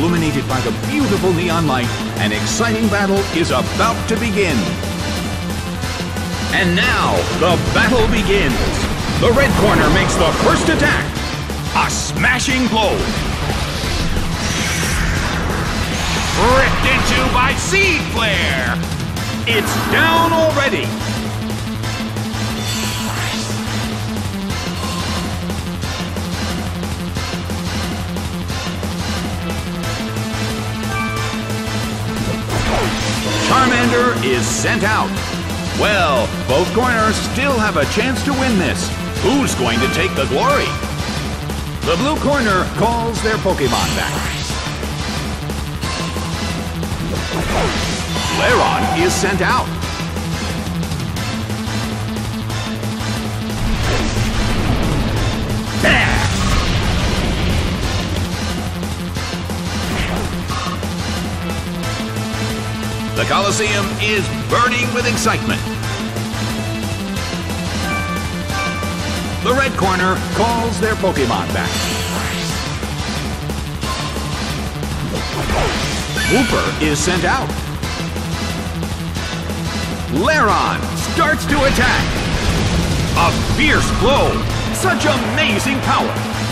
illuminated by the beautiful neon light, an exciting battle is about to begin. And now, the battle begins. The red corner makes the first attack. A smashing blow. Ripped into by Seed Flare. It's down already. Sent out. Well, both corners still have a chance to win this. Who's going to take the glory? The blue corner calls their Pokemon back. Lairon is sent out. The Coliseum is burning with excitement. The red corner calls their Pokemon back. Wooper is sent out. Lairon starts to attack. A fierce blow. Such amazing power.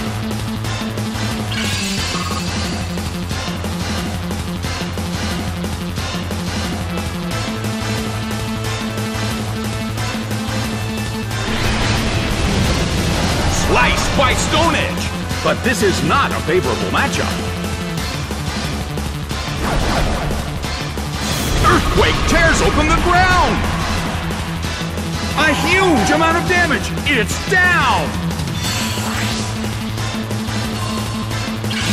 By Stone Edge. But this is not a favorable matchup. Earthquake tears open the ground. A huge amount of damage. It's down.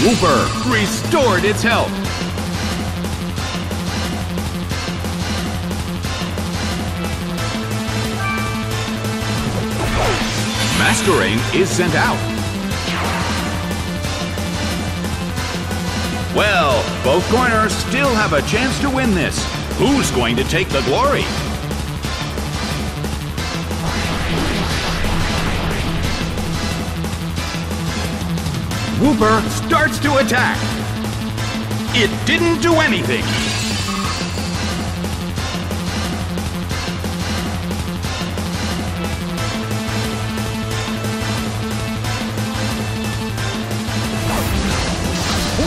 Wooper restored its health. Masquerain is sent out. Well, both corners still have a chance to win this. Who's going to take the glory? Wooper starts to attack. It didn't do anything.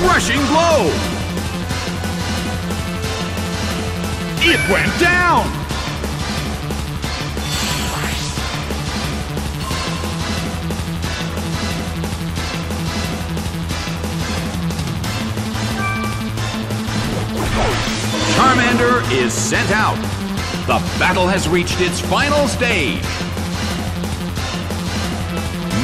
Rushing blow! It went down! Charmander is sent out. The battle has reached its final stage.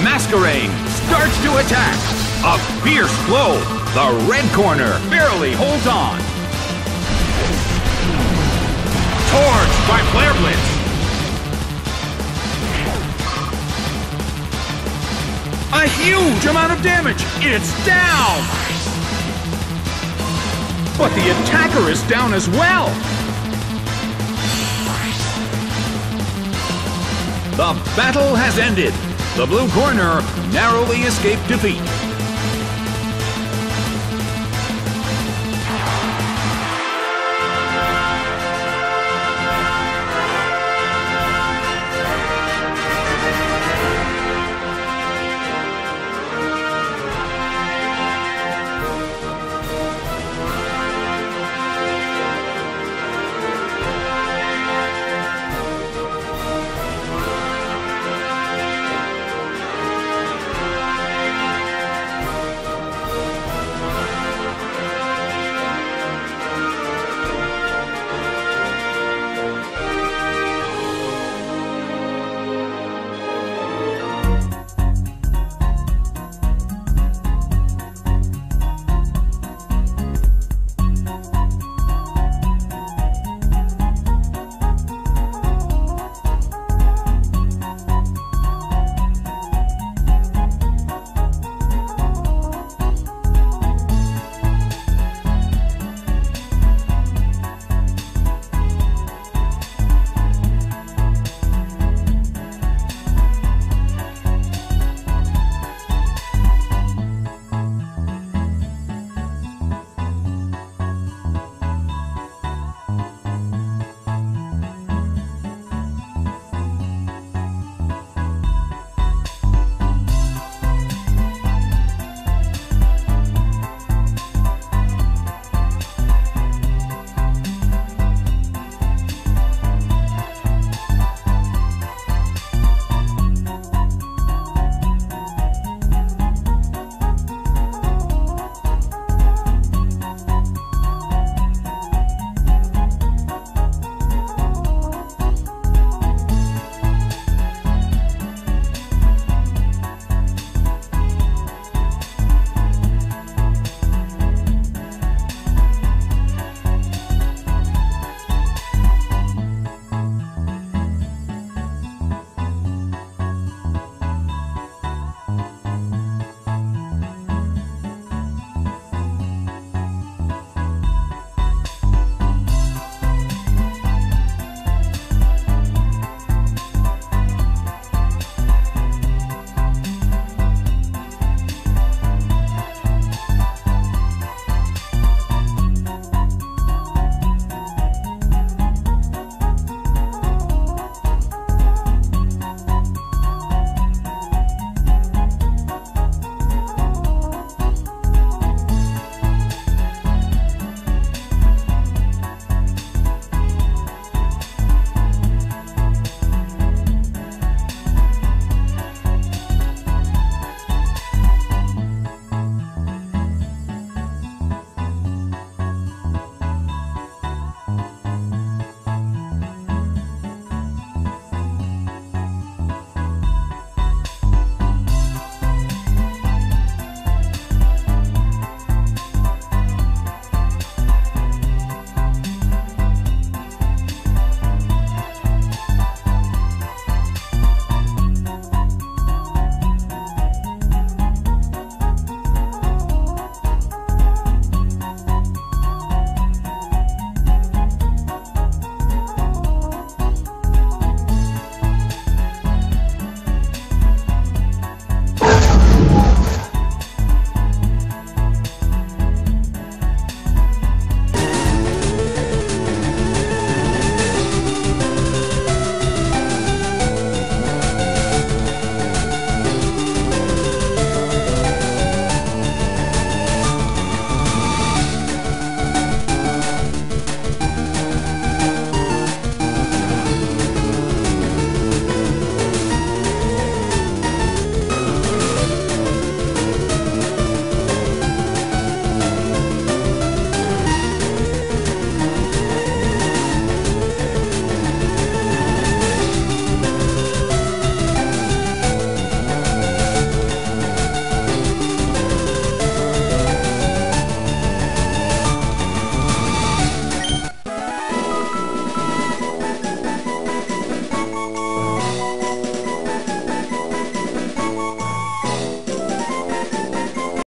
Masquerain starts to attack. A fierce blow. The red corner barely holds on. Torch by Flare Blitz. A huge amount of damage. It's down. But the attacker is down as well. The battle has ended. The blue corner narrowly escaped defeat.